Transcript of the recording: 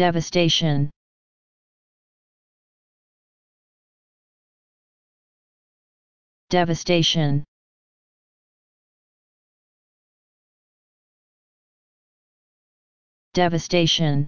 devastation. Devastation. Devastation.